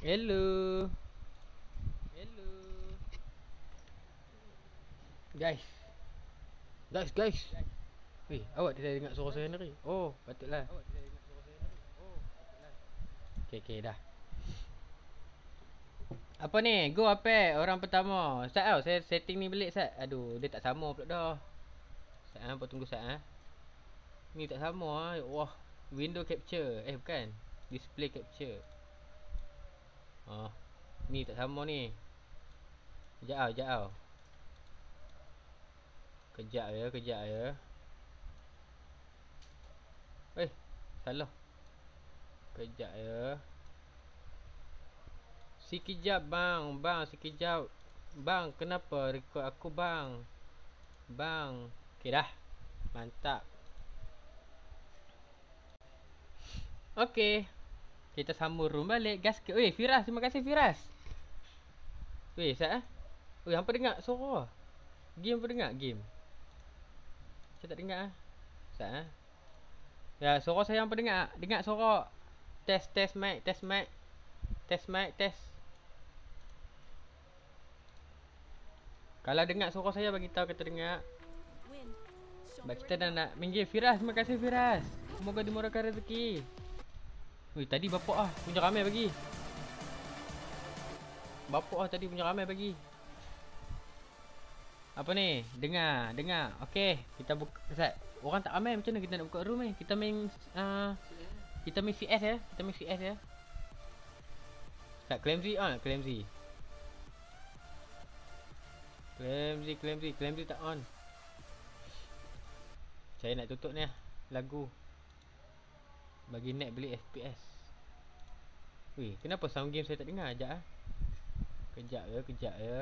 Hello. Hello. Guys. Guys, guys. Wei, awak tidak dengar suara saya sendiri. Oh, patutlah. Awak tidak dengar suara saya sendiri. Oh, patutlah. Okey, okey dah. Apa ni? Go apa? Orang pertama. Sat tau, saya setting ni belik sat. Aduh, dia tak sama pula dah. Sat ah, tunggu sat ah. Ni tak sama ah. Wah, window capture. Eh, bukan. Display capture. Oh. Ni tak sama ni. Kejap ah, kejap ah. Kejap ya, kejap ya. Eh, salah. Kejap ya. Sekejap bang, bang sekejap. Bang, kenapa rekod aku bang? Bang. Okey dah. Mantap. Okey. Kita sama room balik gasket. Weh, Firas, terima kasih Firas. Weh, sat ah. Eh? Weh, hangpa dengar suara. Game pun dengar game. Saya tak dengar ah. Sat ah. Ya, suara saya hangpa dengar. Dengar suara. Test test mic, test mic. Test mic, test. Kalau dengar suara saya bagi tahu kita dengar. Baik kita dah nak minggir Firas, terima kasih Firas. Semoga dimurahkan rezeki. Weh tadi bapak ah punya ramai bagi. Bapak ah tadi punya ramai bagi. Apa ni? Dengar, dengar. Okay, kita buka Zat, orang tak ramai macam mana kita nak buka room ni? Eh? Kita main uh, Kita main CS ya Kita main CS ya. Tak claim Z on, claim Z Claim Z, claim Z, claim Z tak on. Saya nak tutup ni lah Lagu. Bagi net beli FPS Wih, kenapa sound game saya tak dengar? Sekejap eh? Kejap ya, kejap ya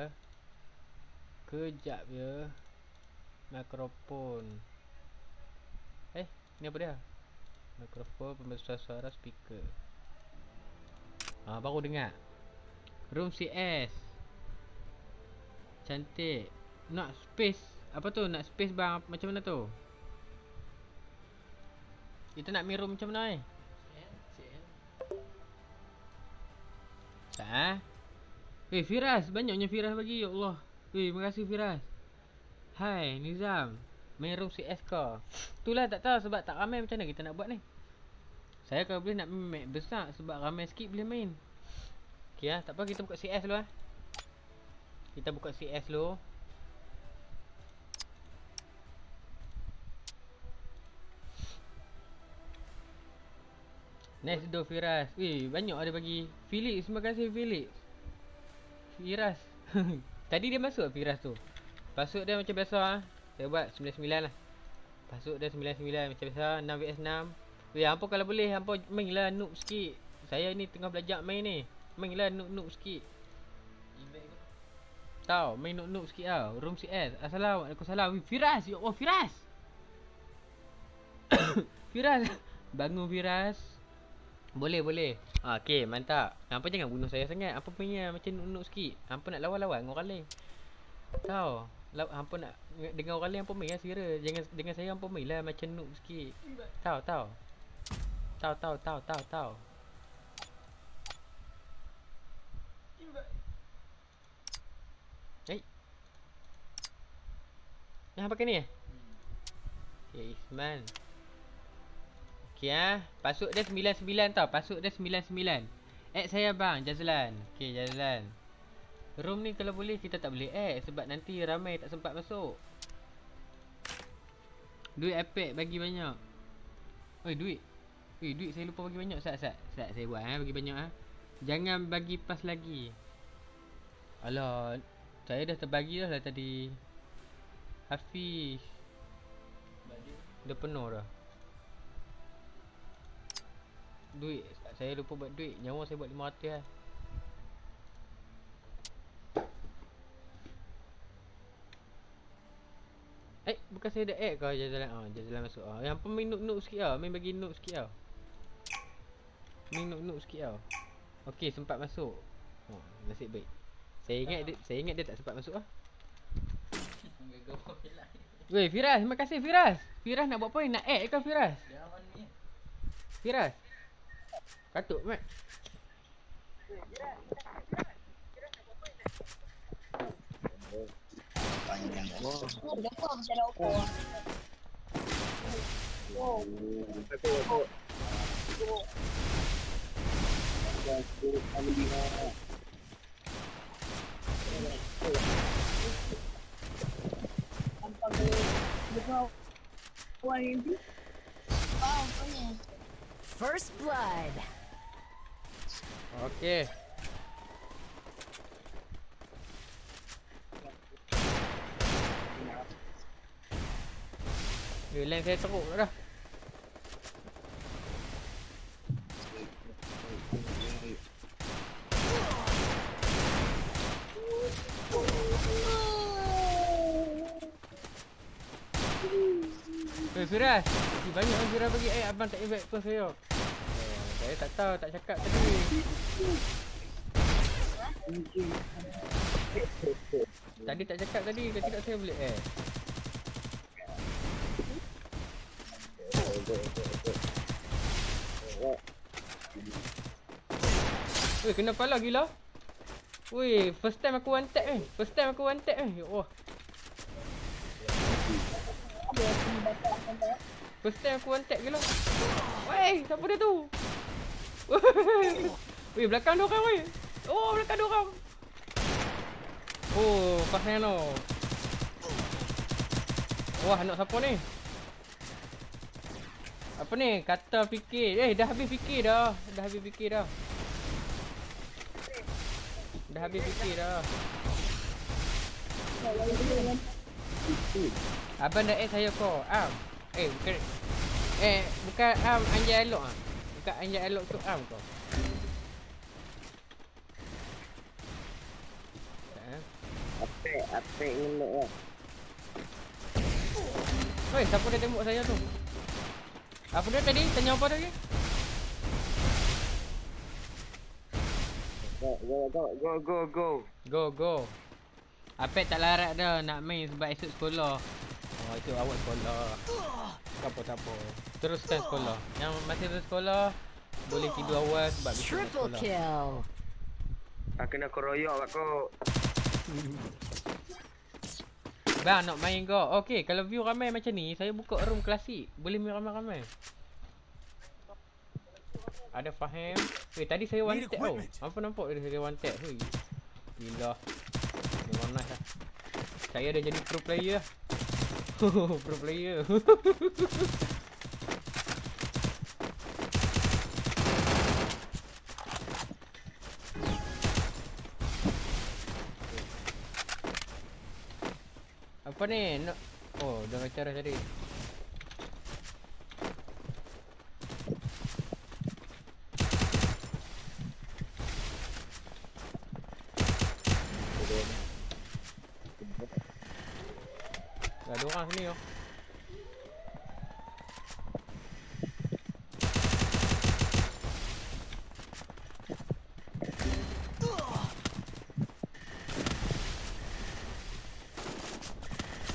Kejap ya Mikrofon. Eh, ni apa dia? Mikrofon, pembesar suara, speaker. Ah ha, baru dengar. Room CS Cantik. Nak space Apa tu, nak space bang, macam mana tu? Kita nak mirror macam mana eh? Ha? Eh Firas, banyaknya Firas bagi ya Allah. Eh, terima kasih Firas. Hai Nizam, main room CS ke? Itulah tak tahu sebab tak ramai macam mana kita nak buat ni. Saya kalau boleh nak map besar sebab ramai sikit boleh main. Okey ah, tak apa kita buka CS dulu ah. Kita buka CS dulu. Next door Firas. Weh banyak ada bagi. Felix, terima kasih Felix. Firas. Tadi dia masuk Firas tu. Masuk dia macam biasa ah. Saya buat 99 lah. Masuk dia 99 macam biasa 6 vs 6. Weh hampa kalau boleh hampa main lah noob sikit. Saya ni tengah belajar main ni. Main lah noob-noob sikit. Tau, main noob-noob sikit tau. Room CS. Assalamualaikum salam. Weh Firas. Ya Allah, Firas. Firas. Bangun Firas. Boleh boleh. Ah, ha, Okay mantap. Apa jangan bunuh saya sangat. Apa punya macam nunuk sikit. Apa nak lawan-lawan dengan orang lain. Tahu La Apa nak Dengan orang lain apa main lah segera Jangan dengan saya apa main lah Macam noob sikit. Tahu tahu Tahu tahu tahu tahu tahu Eh Nak pakai ni? Eh Okay Isman. Okay ah, ha? Password dia 99 tau. Password dia 99 Add saya bang. Jazlan. Okay Jazlan. Room ni kalau boleh kita tak boleh add Sebab nanti ramai tak sempat masuk. Duit epic bagi banyak. Oi duit. Oi duit saya lupa bagi banyak. Sat sat. Sat saya buat ha? bagi banyak ah. Ha? Jangan bagi pas lagi. Alah Saya dah terbagi dah lah tadi. Hafiz. Dah penuh dah duit. Saya lupa buat duit. Nyawa saya buat 500 lah. Eh. eh bukan saya ada add kau jalan-jalan ah jalan-jalan masuk. Ah yang pemain nuk-nuk sikit ah main bagi nuk sikit ah main nuk-nuk sikit ah okey sempat masuk. Ha oh, nasib baik. Saya ingat dia, saya ingat dia tak sempat masuk ah Weh Firas, terima kasih Firas. Firas nak buat apa? nak add ke Firas? Firas. cá chuỗi mày Wow, có nhà First blood. Okey. Eh, line saya teruk dah. Eh, Firas. Eh, banyak yang Firas bagi eh abang tak invite pun saya. Eh, tak tahu, tak cakap tadi. Tadi tak cakap tadi, kata tak saya boleh eh. Weh, kena pala gila. Weh, first time aku one tap eh. First time aku one tap eh. Baca sampai first time aku one tap gila. Weh, siapa dia tu? Weh, belakang dia orang weh. Oh, belakang dia orang. Oh, pas Nano. Wah, nak siapa ni? Apa ni? Kata fikir. Eh, dah habis fikir dah. Dah habis fikir dah. Dah habis fikir dah. Abang dah add saya kau. Am. Eh, bukan. Eh, bukan Am Anjay Alok ah. Bukan Anjay Alok tu Am kau. Tak? Apek, apek ngelok lah. Oi, siapa dia tembak saya tu? Apa dia tadi? Tanya apa tadi? Go, go, go, go, go, go. Go, go. Apek tak larat dah nak main sebab esok sekolah. Oh, itu awak sekolah. Tak apa, tak apa. Teruskan sekolah. Yang masih ada sekolah, boleh tidur awal sebab besok nak Triple sekolah. kill. Aku nak keroyok aku. Bang, nak main kau. Okey, kalau view ramai macam ni, saya buka room klasik. Boleh main ramai-ramai. Ada Faham. Eh, tadi saya one tap tau. Apa nampak dia saya one tap? Hui. Gila. Memang nice lah. Saya dah jadi pro player lah. pro player. Apa ni? No. Oh, dah bicara tadi. Dah ada orang sini oh.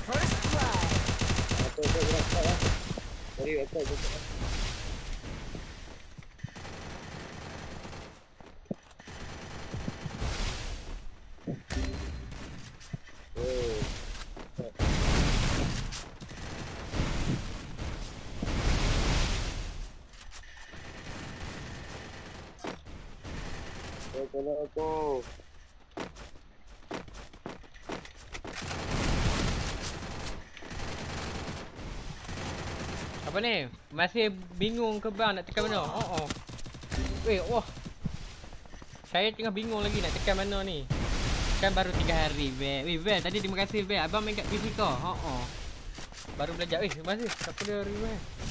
First blood. Aku aku rasa lah. Sorry, aku aku. Oh. Oh, tolong aku. Apa ni? Masih bingung ke bang nak tekan mana? Oh oh. Weh, wah. Saya tengah bingung lagi nak tekan mana ni. Kan baru 3 hari, Bel. Weh, Bel, tadi terima kasih, Bel. Abang main kat PC kau. Oh oh. Baru belajar. Eh, masih. Siapa dia rewind?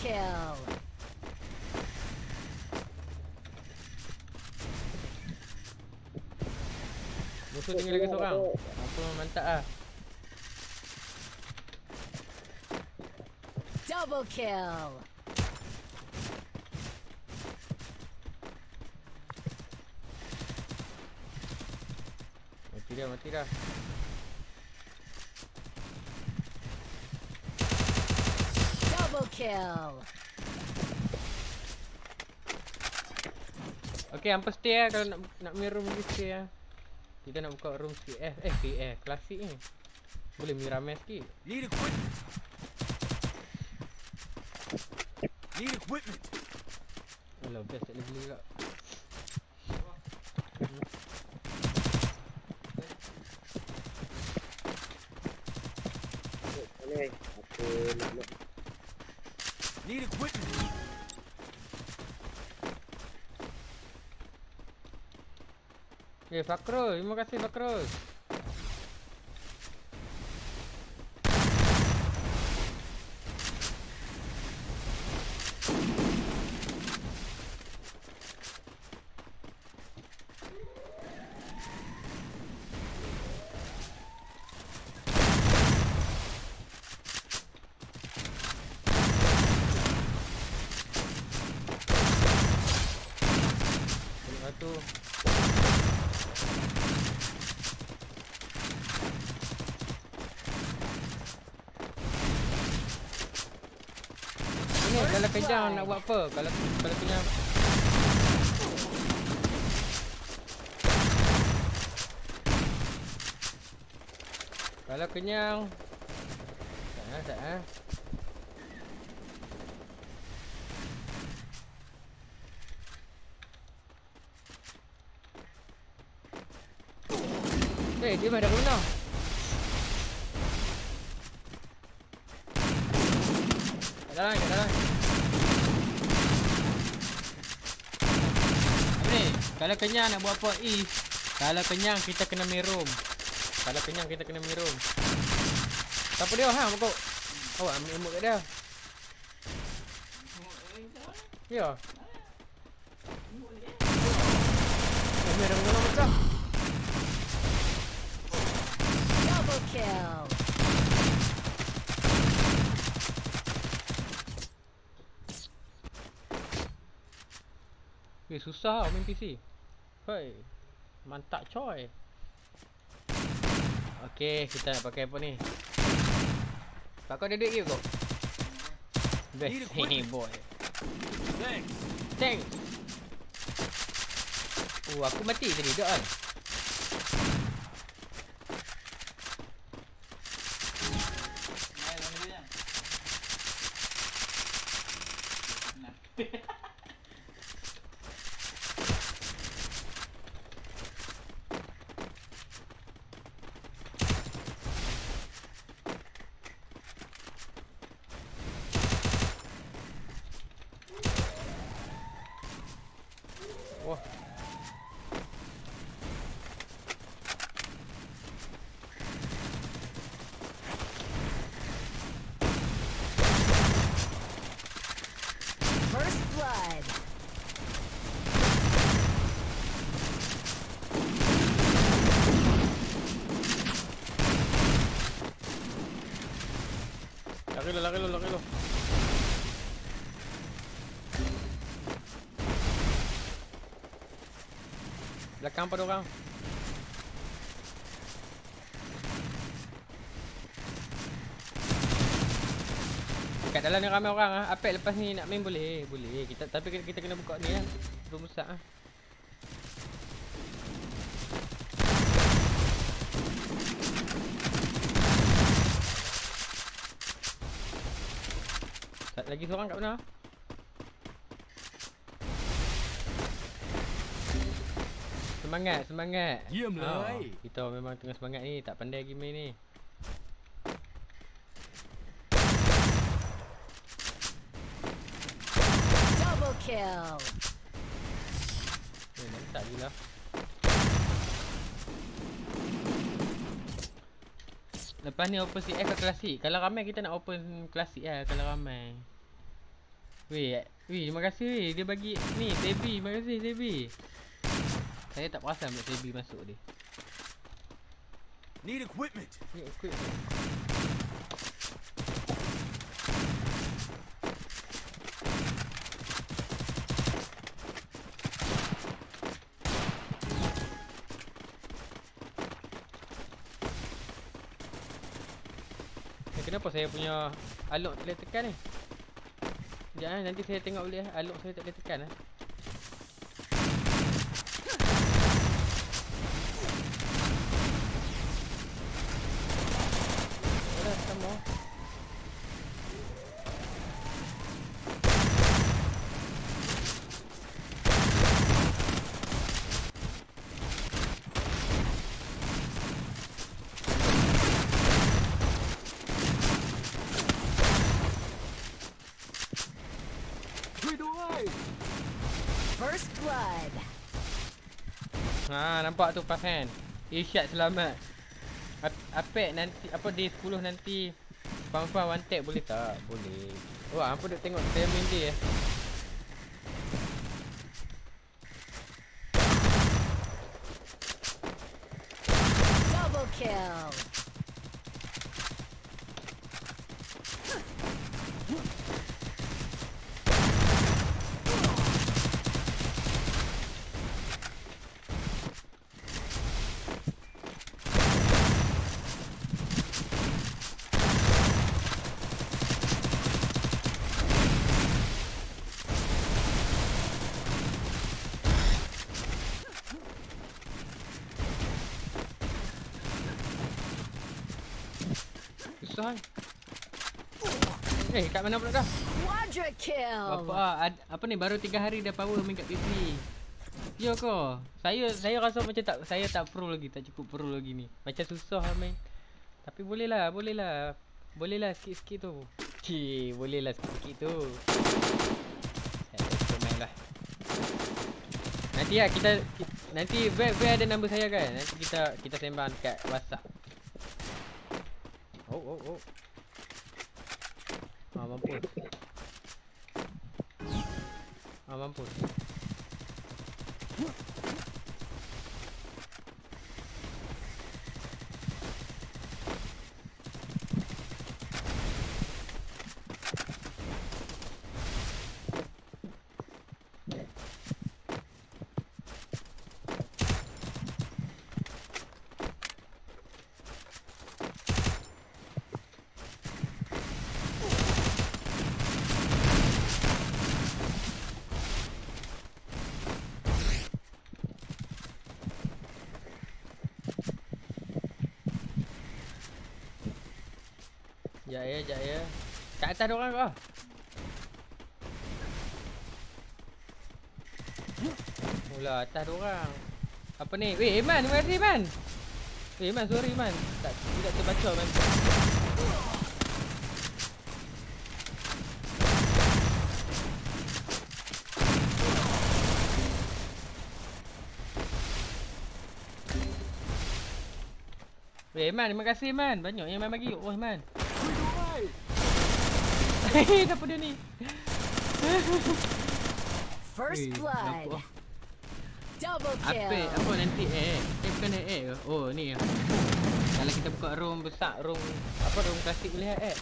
Kill. Musuh tinggal lagi seorang. Memang mantap ah. Double kill. Mati dah, mati dah. Double kill. Okay, hampa stay lah kalau nak nak main room ni stay lah. Kita nak buka room CF. Eh, CF. Klasik ni. Boleh main ramai sikit. Need equipment. Need equipment. Alah, best tak boleh beli nak. Need equipment. Eh, Fakrul. Terima kasih, Fakrul. Lepas tu Ini kenyang nak buat apa? Kalau kalau kenyang Kalau kenyang Tak ah, tak ah. Eh, dia mana guna? Kat dalam, kat dalam. Apa ni? Kalau kenyang nak buat apa? Is. Kalau kenyang kita kena room. Kalau kenyang kita kena room. Siapa dia? Ha, pokok. Awak ambil emot kat dia. Ya. Eh, room guna macam. Double kill. Eh susah lah main PC Hoi Mantap coy. Okay kita nak pakai apa ni? Pak kau ada duit ke kau? Best hey boy. Thanks. Thanks. Oh aku mati tadi tak kan? Wah First blood. Lari lo lari lo lari lo Belakang pada orang Dekat dalam ni ramai orang ah. Apek lepas ni nak main boleh, boleh. Kita tapi kita, kita kena buka ni. Room besar ah. Tak lagi seorang kat mana? Semangat, semangat. Diam lah, Ah, eh. Kita memang tengah semangat ni, tak pandai game ni. Double kill. Eh, mantap gila. Lepas ni open CF ke klasik? Kalau ramai kita nak open klasik lah kalau ramai. Weh, weh terima kasih weh. Dia bagi ni Sebi, terima kasih Sebi. Saya tak perasan pula Sebi masuk dia. Need equipment. Ni equip. Eh, kenapa saya punya alok boleh tekan ni? Sekejap eh, nanti saya tengok boleh eh. Alok saya tak boleh tekan eh. Dah, sama. Lead the way. First blood. Ha, nampak tu pas kan. Irsyad selamat. Ap- Apek nanti apa day 10 nanti Faham-faham one tap boleh tak? Boleh. Wah, apa duk tengok main dia eh. Double kill. Susah kan? Eh, kat mana pula dah? Quadra kill. Bapa ah, apa ni baru 3 hari dah power main kat PC. Yo ko. Saya saya rasa macam tak saya tak pro lagi, tak cukup pro lagi ni. Macam susah lah main. Tapi boleh lah, boleh lah. Boleh lah sikit-sikit tu. Cik, boleh lah sikit-sikit tu. Eh, kita main lah. Nanti lah kita, ki- nanti web web ada nombor saya kan. Nanti kita kita sembang dekat WhatsApp. Oh oh oh. Ah mampus. Ah mampus. Sekejap ya, sekejap ya. Kat atas ada orang ke? Mula atas ada orang. Apa ni? Weh, Iman, terima kasih Iman. Weh, Iman, sorry Iman. Tak tidak terbaca Iman. Weh, Iman, terima kasih Iman. Banyak yang Iman bagi. Oh, Iman. Way. Siapa dia ni? First blood. Double Apa kill. apa nanti eh? Eh bukan eh? Oh ni. Kalau kita buka room besar, room apa room klasik boleh eh?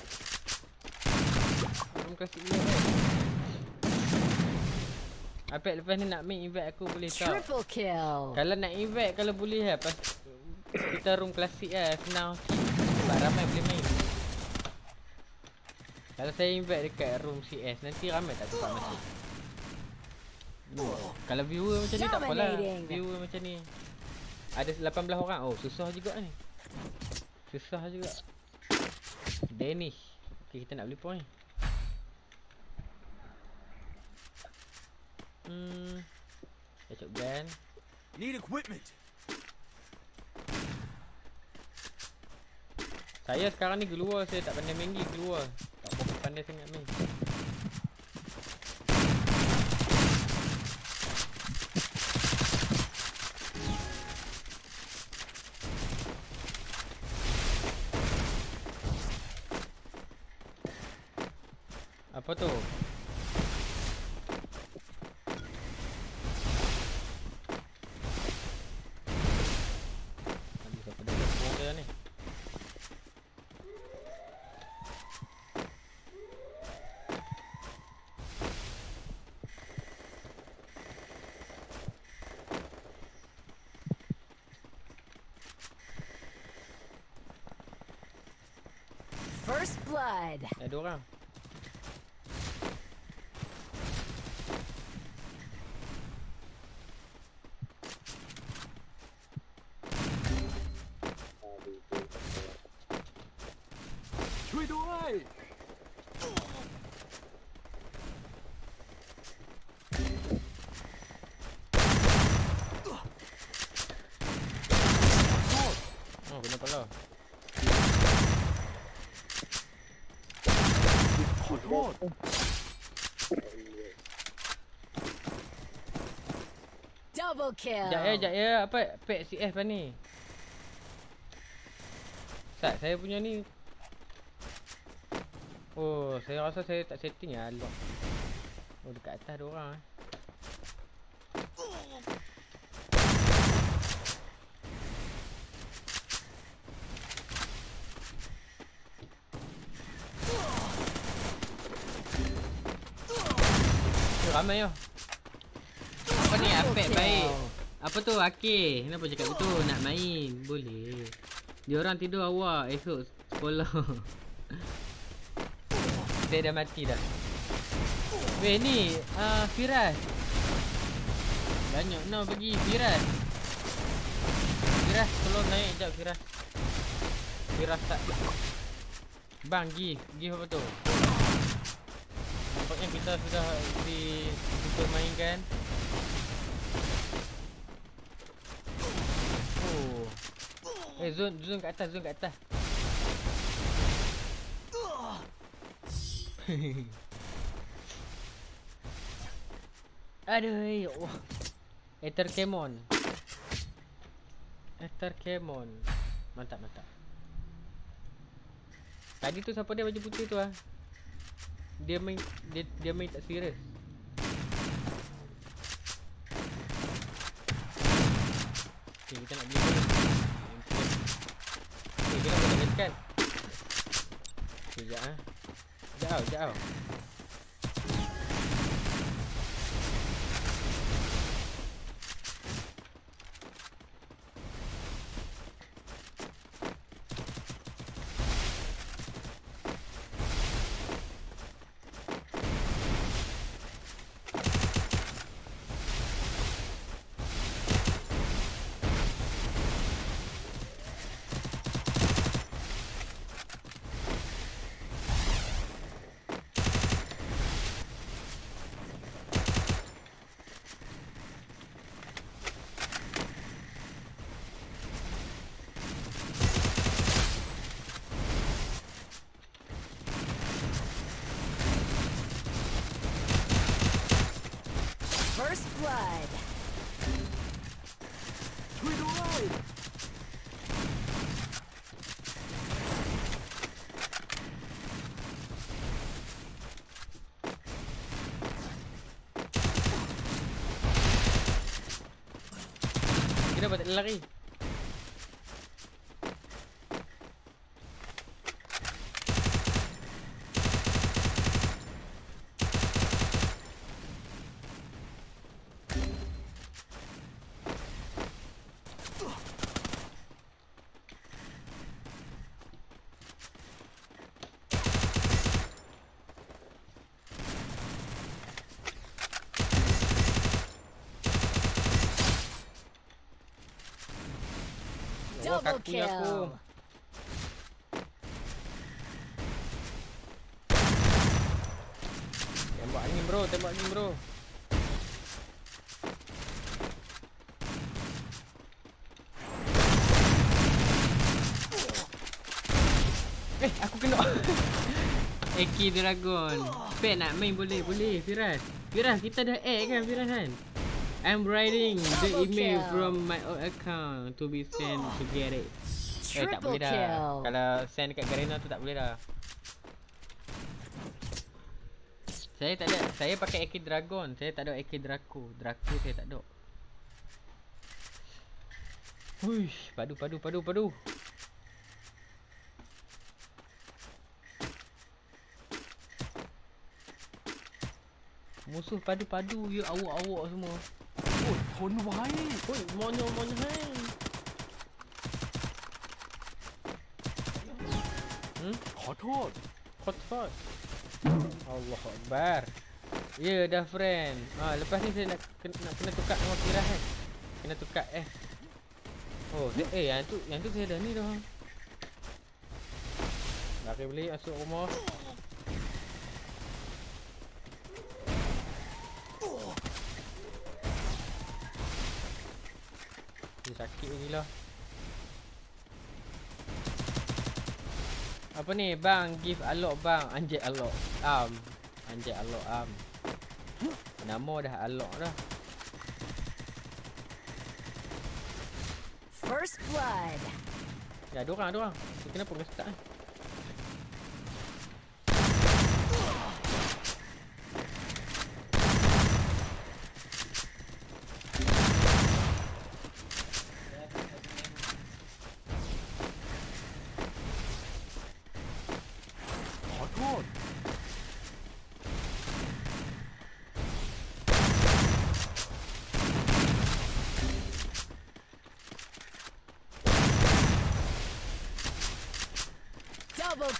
Room klasik boleh eh? Apa lepas ni nak main invite aku boleh tak? Triple kill. Kalau nak invite kalau boleh lah pas kita room klasik lah senang sebab ramai boleh main. Kalau saya invite dekat room CS nanti ramai tak tempat masuk. Hmm. Kalau viewer macam ni tak apalah. Viewer macam ni. Ada 18 orang. Oh, susah juga ni. Susah juga. Danish. Okey, kita nak beli point. Hmm. Cocok gun. Need equipment. Saya sekarang ni keluar saya tak pandai main game keluar. Tak berapa pandai sangat main. Apa tu? Habis apa dah semua dia ni? First blood. Ada orang. away! Oh, kena pala. Double kill. Jap ya, jap ya. Apa pack CF lah ni? Sat, saya punya ni. Oh, saya rasa saya tak setting. Lock. Oh, dekat atas ada orang eh. Oh, yo. Apa ni apek baik? Apa tu Akir? Kenapa cakap betul nak main? Boleh. Dia orang tidur awak esok sekolah. Saya dah mati dah. Weh ni uh, Firas. Banyak no bagi Firas. Firas tolong naik jap Firas. Firas tak. Bang give, give apa tu? Kita sudah di dipermainkan. Oh. Eh zone zone kat atas zone kat atas. Aduh, ya Allah. Ether Kemon. Ether Kemon. Mantap, mantap. Tadi tu siapa dia baju putih tu ah? Dia main dia, dia main tak serius. Okay, kita nak beli. Okay, kita nak boleh kan? Sekejap ah. Sekejap tau, sekejap tau. Blood. Tweet away! Kenapa tak boleh kaki aku. Tembak angin bro, tembak angin bro. Eh, aku kena. Eki Dragon. Pet nak main boleh, boleh Firas. Firas, kita dah add kan Firas kan? I'm writing the Double email kill. from my old account to be sent to get it. Eh tak Triple boleh dah. kill. Kalau send dekat Garena tu tak boleh dah. Saya tak ada. Saya pakai AK Dragon. Saya tak ada AK Draco. Draco saya tak ada. Huish, padu padu padu padu. Musuh padu-padu ya awak-awak semua. Oh, Hon Wai! Oi, monyo-monyo hai. Hmm? Hot, hot! Hot hot. Allah Akbar. Ya dah friend. Ha lepas ni saya nak kena, nak kena tukar nama Firas kan. Kena tukar eh. Oh, dia, eh yang tu yang tu saya dah ni dah. Dah Lari balik masuk rumah. Sakit lagi lah. Apa ni? Bang give alok bang. Anjek alok. Am. Anjek alok am. Nama dah alok dah. First blood. ya ada orang ada orang. Kenapa kau start eh?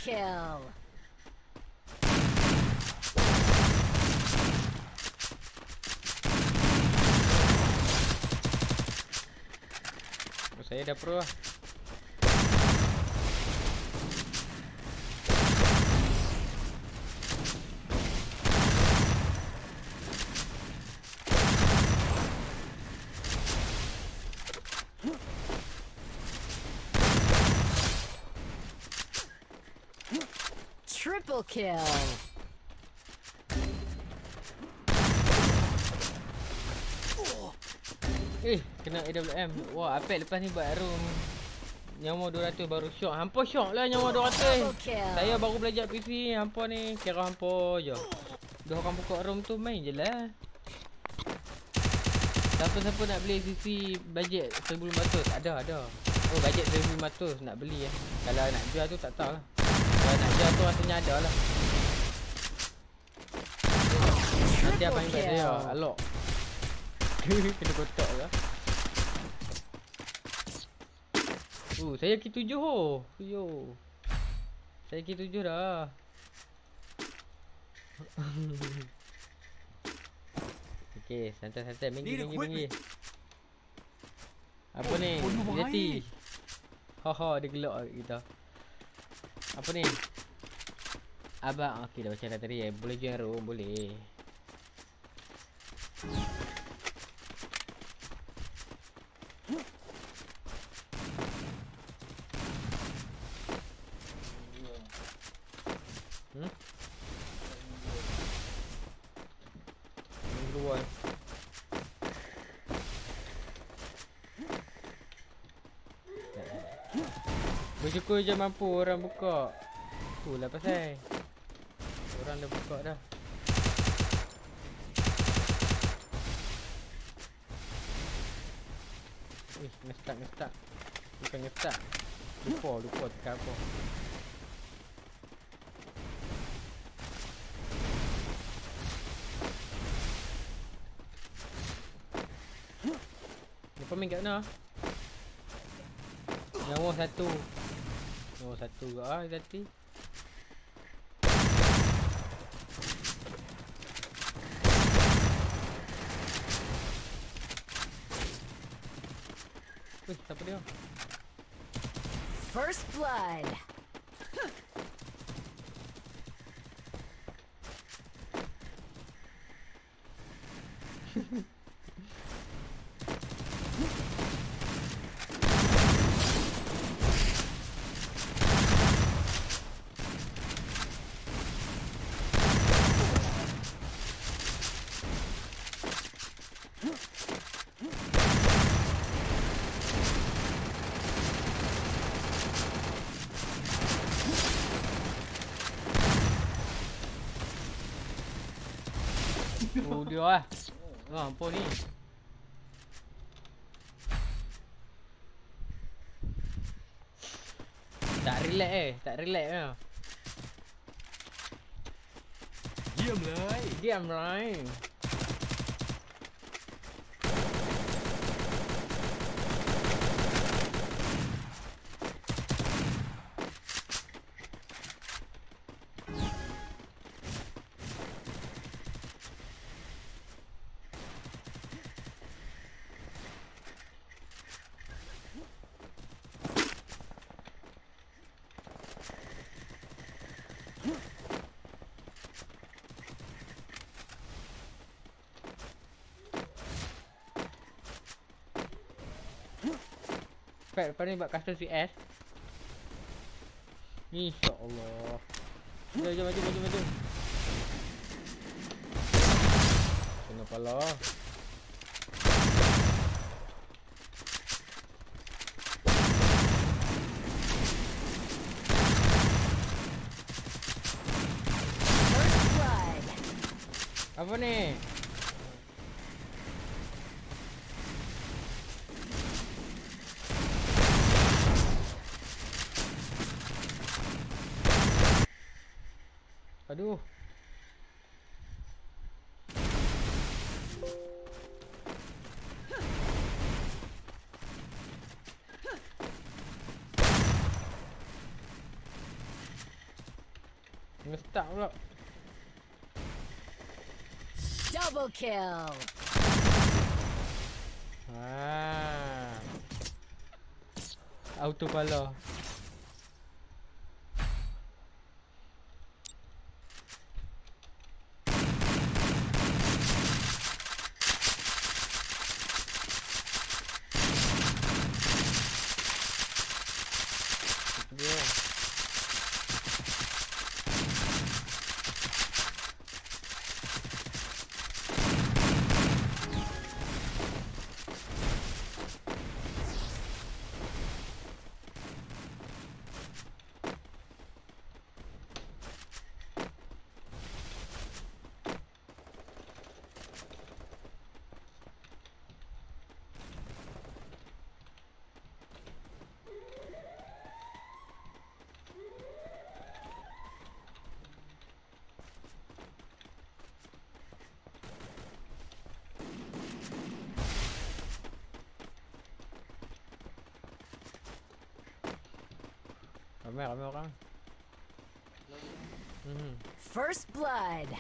Kill. Saya dah pro lah Kill. Eh kena AWM Wah Apek lepas ni buat room. Nyawa 200 baru shock. Hampa shock lah nyawa 200 Double kill. Saya baru belajar PC Hampa ni Kira hampa je. Dua orang buka room tu main je lah. Siapa-siapa nak beli CC Bajet 1500 Ada ada. Oh bajet 1500 nak beli eh. Kalau nak jual tu tak tahu lah Kalau nak jual tu rasanya ada lah Nanti abang invite saya kill. Alok Kena kotak lah Uh, saya Q7 ho. Yo. Saya Q7 dah. Okey, santai-santai Need minggi minggi. equipment. Apa Oh, ni? Jati. Ha ha, dia gelak kita. Apa ni? Abang, okey dah baca dah tadi eh. Boleh join room, boleh. Je mampu orang buka. Itulah pasal. Orang dah buka dah. Eh, ngestak ngestak. Bukan ngestak. Lupa, lupa tekan apa. Lepas main kat mana? Nyawa satu. Satu ke ah Zati. Weh, siapa dia? First blood. Oh dia lah Ha apa ni. Tak relax eh Tak relax lah Diam lah Diam lah Fat lepas ni buat custom CS. InsyaAllah. Jom, jom, maju, maju, maju. Kena pala. Apa ni? Aduh. Ngestak pula. Double kill. Ah. Auto pala. Itu dia. Ramai ramai orang. Hmm. First blood.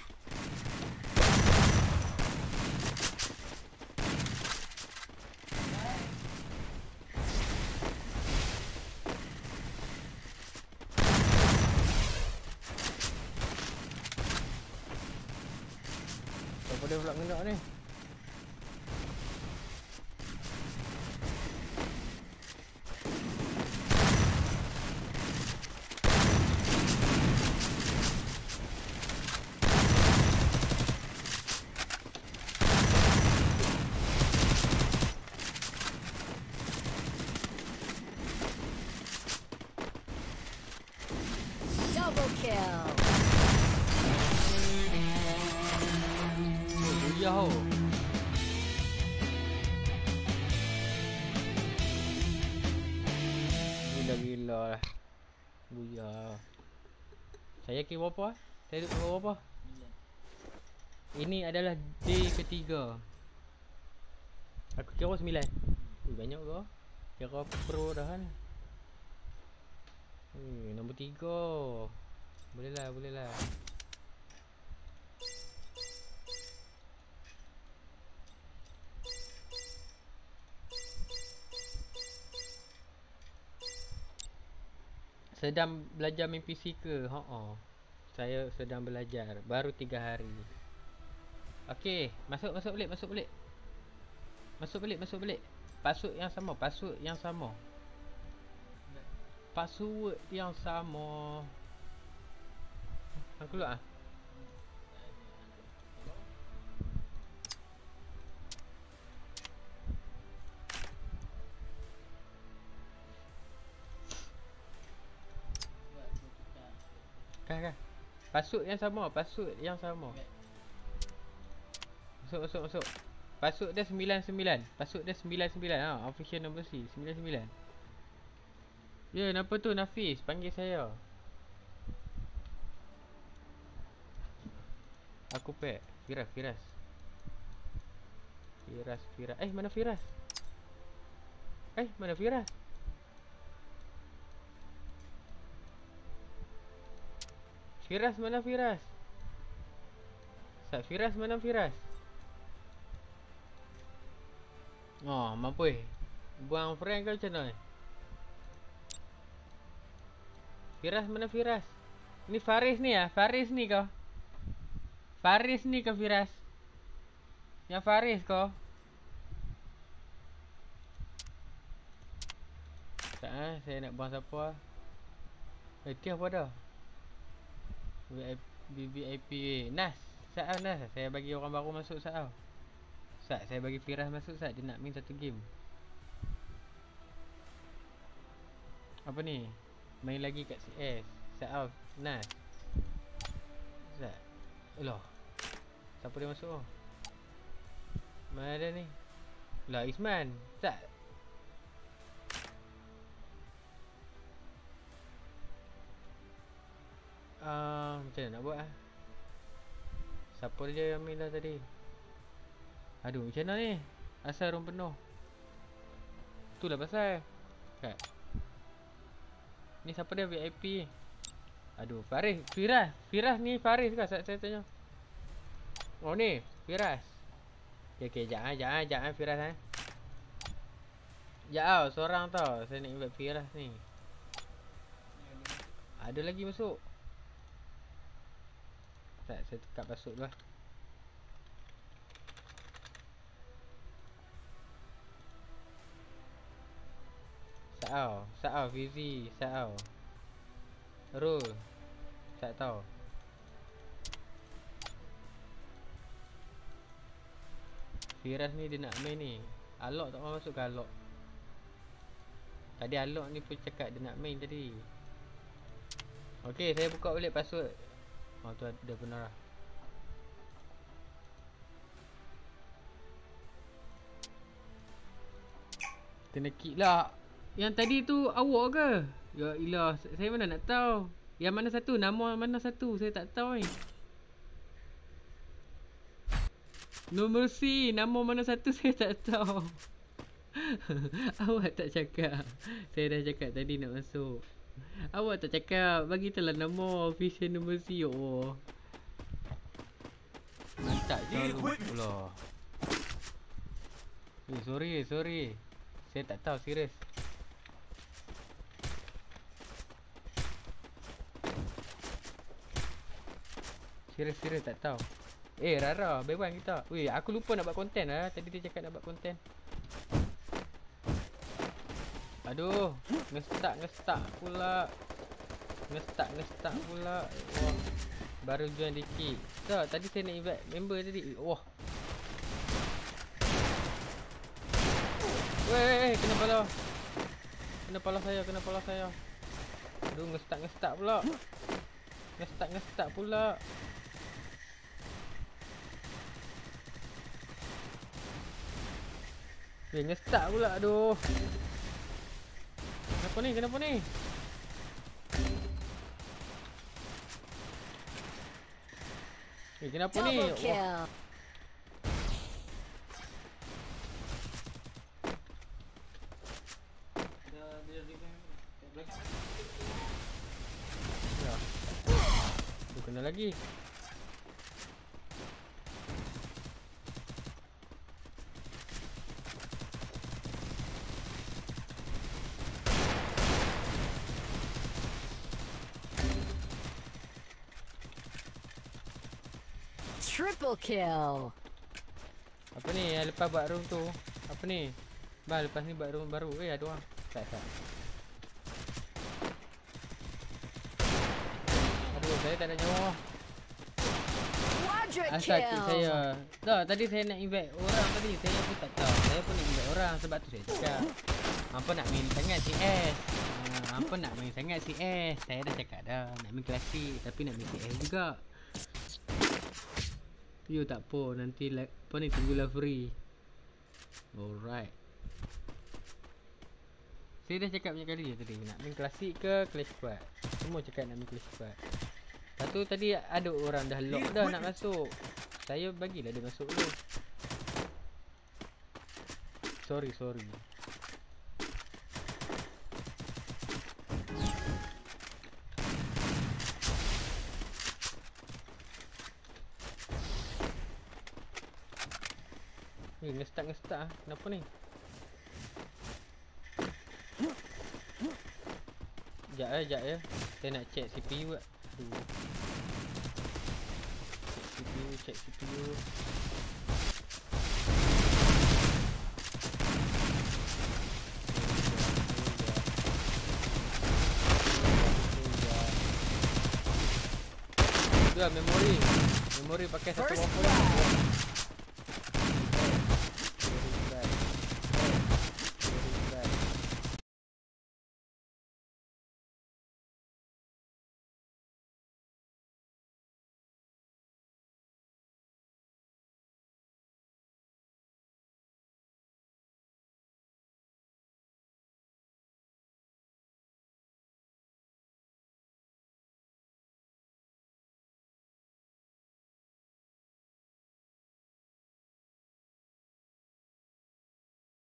Siapa dia pula ngenak ni? Gila-gila lah. Buyah. Saya kira berapa ah? Saya duduk berapa? Ini adalah day ketiga. Aku kira sembilan. Ui, banyak ke? Kira pro dah kan. Ui, nombor tiga. Boleh lah, boleh lah. Sedang belajar main PC ke? Ha oh. Saya sedang belajar. Baru 3 hari. Okey, masuk masuk balik, masuk balik. Masuk balik, masuk balik. Password yang sama, password yang sama. Password yang sama. Aku keluar ah. Kan kan. Password yang sama, password yang sama. Masuk masuk masuk. Password dia 99. Password dia 99 ha, official number C 99. Ya, yeah, kenapa tu Nafis panggil saya? Aku pek. Firas, Firas. Firas, Firas. Eh, mana Firas? Eh, mana Firas? Firas mana Firas? Sat Firas mana Firas? Oh, mampu eh. Buang friend kau macam mana? Firas mana Firas? Ni Faris ni ah, Faris ni kau. Faris ni ke Firas? Yang Faris kau? Tak eh, saya nak buang siapa. Eh, Tia apa dah? VIP, Nas Sat ah Nas Saya bagi orang baru masuk Sat tau Sat saya bagi Firas masuk Sat Dia nak main satu game. Apa ni? Main lagi kat CS Sat tau Nas. Sat Alah Siapa dia masuk? Oh? Mana ada ni? Lah Isman. Sat Ah, macam mana nak buat ah? Siapa dia yang main dah tadi? Aduh, macam mana ni? Asal room penuh. Itulah pasal. Kat. Ni siapa dia VIP? Aduh, Faris, Firas. Firas ni Faris ke saya, tanya? Oh ni, Firas. Okay, okay, jangan, jangan, jangan Firas eh. Ya, tau, seorang tau. Saya nak invite Firas ni. Ada lagi masuk. Tak, saya tekap masuk lah. Sa'au, Sa'au, Fizi, Sa'au Rul Tak tahu. Firas ni dia nak main ni. Alok tak mau masuk ke Alok? Tadi Alok ni pun cakap dia nak main tadi. Okay, saya buka balik password Oh tu ada benar lah. Kena kick lah. Yang tadi tu awak ke? Ya ilah Saya mana nak tahu? Yang mana satu? Nama mana satu? Saya tak tahu ni. No mercy Nama mana satu? Saya tak tahu. Awak tak cakap. Saya dah cakap tadi nak masuk Awak tak cakap. Bagi telah nama Official no mercy Ya Allah Mantap jauh pula. Eh sorry sorry. Saya tak tahu serius. Serius serius tak tahu. Eh Rara Bewan kita. Weh aku lupa nak buat konten lah Tadi dia cakap nak buat konten Aduh Ngestak ngestak pula. Ngestak ngestak pula. Wah Baru join dikit. Tak tadi saya nak invite member tadi. Wah. Weh weh weh kena pala. Kena pala saya kena pala saya. Aduh ngestak ngestak pula. Ngestak ngestak pula. Eh ngestak pula aduh Kenapa ni? Kenapa ni? Eh kenapa ni? Double Wah, kill. ya. Tu kena lagi Triple kill. Apa ni yang lepas buat room tu? Apa ni? Bang lepas ni buat room baru. Eh ada orang. Tak tak. Aduh saya tak ada nyawa. Asal kill. saya. Tak tadi saya nak invite orang tadi. Saya pun tak tahu. Saya pun nak invite orang Sebab tu saya cakap Hampa nak main sangat CS uh, Hampa nak main sangat CS Saya dah cakap dah Nak main klasik Tapi nak main CS juga You tak apa Nanti like, Apa ni tunggulah free. Alright. Saya dah cakap banyak kali tadi Nak main klasik ke Clash Squad Semua cakap nak main Clash Squad Lepas tu tadi ada orang dah lock dah nak masuk. Saya bagilah dia masuk dulu. Sorry sorry Eh, dia start ke start lah. Kenapa ni? Sekejap lah, sekejap lah. Saya nak check CPU lah. Aduh. Check CPU, check CPU. Memori, memori pakai satu waffle.